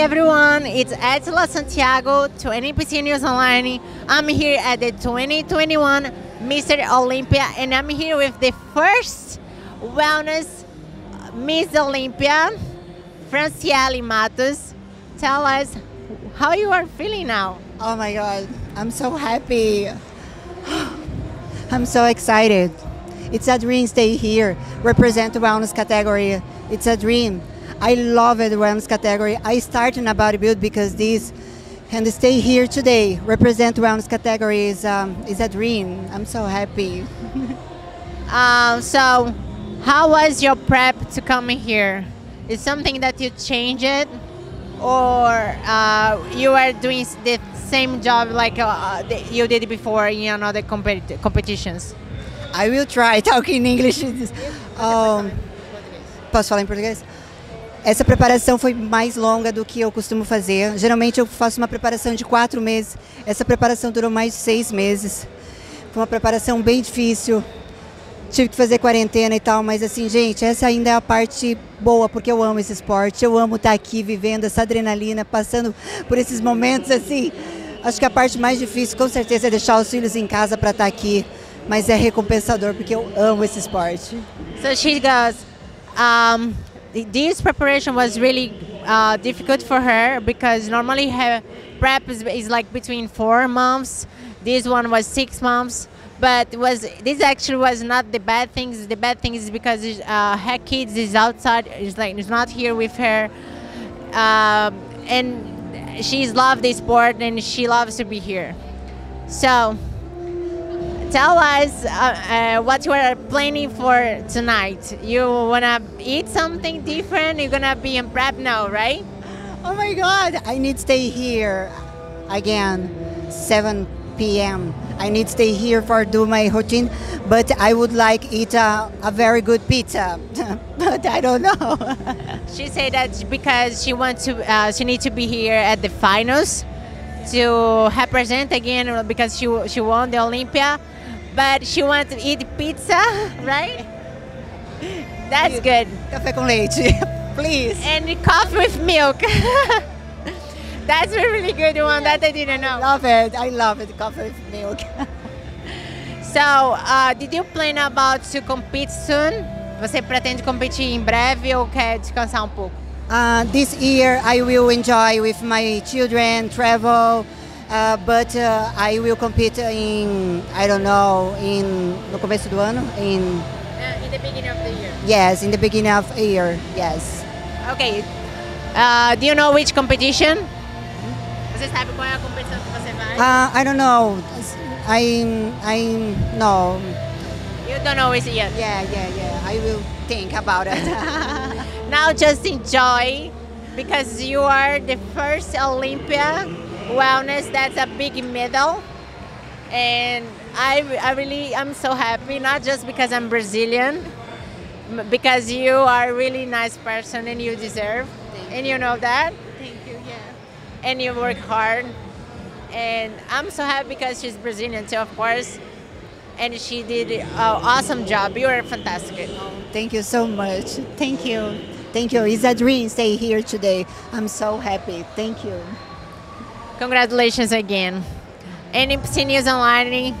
Everyone, it's Etila Santiago to NPC News Online. I'm here at the 2021 Mr. Olympia, and I'm here with the first wellness Miss Olympia, Francielle Mattos. Tell us how you are feeling now. Oh my God, I'm so happy. I'm so excited. It's a dream stay here, represent the wellness category. It's a dream. I love it, wellness category. I started in a bodybuild because this, and stay here today, represent wellness category is, um, is a dream. I'm so happy. Um, so, how was your prep to come here? Is something that you changed it, or uh, you are doing the same job like uh, you did before in another competi- competitions? I will try talking English. Um, posso falar em português? Essa preparação foi mais longa do que eu costumo fazer. Geralmente eu faço uma preparação de quatro meses. Essa preparação durou mais de seis meses. Foi uma preparação bem difícil. Tive que fazer quarentena e tal, mas assim, gente, essa ainda é a parte boa, porque eu amo esse esporte. Eu amo estar aqui vivendo essa adrenalina, passando por esses momentos assim. Acho que a parte mais difícil, com certeza, é deixar os filhos em casa para estar aqui. Mas é recompensador, porque eu amo esse esporte. So she goes, um, this preparation was really uh, difficult for her because normally her prep is, is like between four months. This one was six months. But was this actually was not the bad things. The bad thing is because uh, her kids is outside. Is like is not here with her, um, and she's loved this sport and she loves to be here. So tell us uh, uh, what you are planning for tonight. You wanna eat something different? You're gonna be in prep now, right? Oh my God! I need to stay here again, 7 p.m. I need to stay here for do my routine, but I would like eat a, a very good pizza, but I don't know. she said that because she wants to, uh, she needs to be here at the finals to represent again because she she won the Olympia, but she wants to eat pizza, right? That's good. Café com leite, please. And coffee with milk. That's a really good one that I didn't know. I Love it. I love it. Coffee with milk. so, uh, did you plan about to compete soon? Você pretende competir em breve ou quer descansar um pouco? Uh, this year I will enjoy with my children, travel, uh, but uh, I will compete in, I don't know, in no começo do ano, in uh, in the beginning of the year. Yes, in the beginning of the year. Yes. Okay. Uh, do you know which competition? Você sabe qual é a competição que você vai? Uh, I don't know. I I no. You don't know it yet. Yeah, yeah, yeah. I will think about it. now just enjoy because you are the first Olympia wellness. That's a big medal, and I I really I'm so happy. Not just because I'm Brazilian, because you are a really nice person and you deserve, Thank and you know that Thank you. Yeah. and you work hard. And I'm so happy because she's Brazilian too, of course. And she did an awesome job. You are fantastic. Oh, thank you so much. Thank you. Thank you. It's a dream stay here today. I'm so happy. Thank you. Congratulations again. NPC News Online